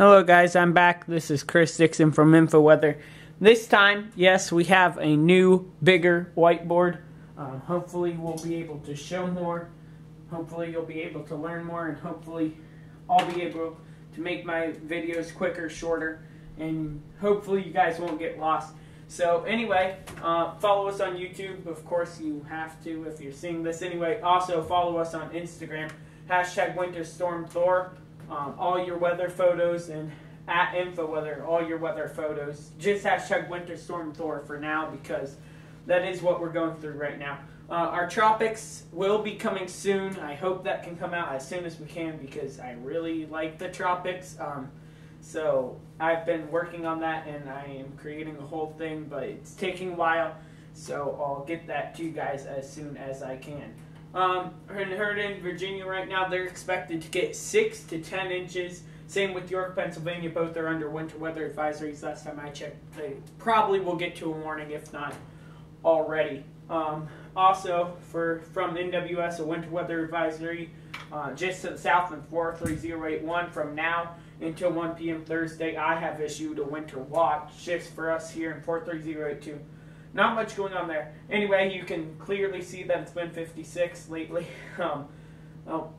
Hello guys, I'm back. This is Chris Dixon from InfoWeather. This time, yes, we have a new, bigger whiteboard. Uh, hopefully we'll be able to show more. Hopefully you'll be able to learn more and hopefully I'll be able to make my videos quicker, shorter, and hopefully you guys won't get lost. So anyway, uh, follow us on YouTube. Of course you have to if you're seeing this anyway. Also follow us on Instagram, hashtag Winter Storm Thor um, all your weather photos and at InfoWeather, all your weather photos. Just hashtag Winter Storm Thor for now because that is what we're going through right now. Uh, our tropics will be coming soon. I hope that can come out as soon as we can because I really like the tropics. Um, so I've been working on that and I am creating a whole thing, but it's taking a while. So I'll get that to you guys as soon as I can. Um, in Virginia right now, they're expected to get 6 to 10 inches. Same with York, Pennsylvania. Both are under winter weather advisories. Last time I checked, they probably will get to a warning, if not already. Um, also, for from NWS, a winter weather advisory uh, just to the south in 43081 from now until 1 p.m. Thursday. I have issued a winter watch just for us here in 43082. Not much going on there. Anyway, you can clearly see that it's been 56 lately. Um, well,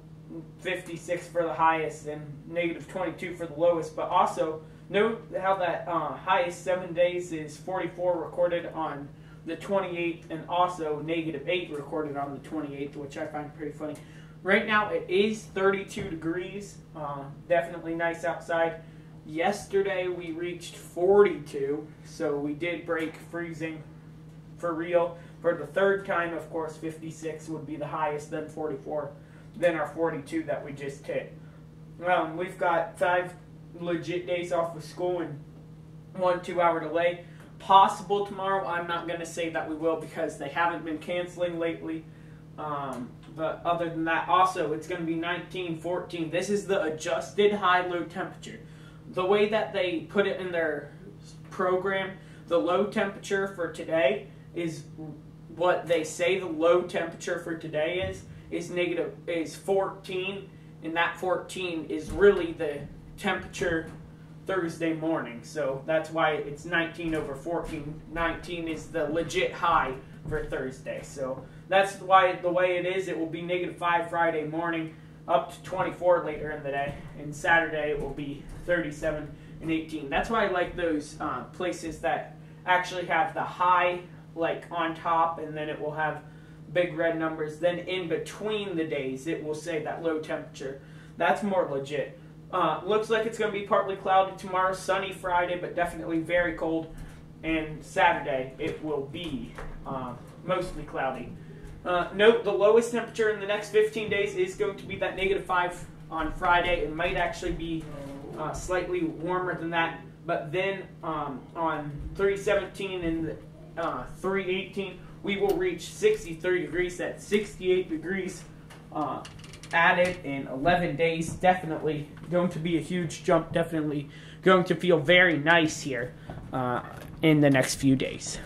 56 for the highest and negative 22 for the lowest. But also, note how that uh, highest seven days is 44 recorded on the 28th and also negative 8 recorded on the 28th, which I find pretty funny. Right now, it is 32 degrees. Uh, definitely nice outside. Yesterday, we reached 42, so we did break freezing for real. For the third time, of course, 56 would be the highest, then 44, then our 42 that we just hit. Um, we've got five legit days off of school and one two hour delay. Possible tomorrow. I'm not going to say that we will because they haven't been canceling lately. Um, but other than that, also, it's going to be 19, 14. This is the adjusted high low temperature. The way that they put it in their program, the low temperature for today is what they say the low temperature for today is is negative is 14 and that 14 is really the temperature Thursday morning. So that's why it's 19 over 14. 19 is the legit high for Thursday. So that's why the way it is. It will be negative 5 Friday morning up to 24 later in the day. And Saturday it will be 37 and 18. That's why I like those uh, places that actually have the high like on top and then it will have big red numbers. Then in between the days, it will say that low temperature. That's more legit. Uh, looks like it's going to be partly cloudy tomorrow, sunny Friday, but definitely very cold. And Saturday, it will be uh, mostly cloudy. Uh, note the lowest temperature in the next 15 days is going to be that negative 5 on Friday. It might actually be uh, slightly warmer than that. But then um, on 317 and uh, 318, we will reach 63 degrees. That's 68 degrees uh, added in 11 days. Definitely going to be a huge jump. Definitely going to feel very nice here uh, in the next few days.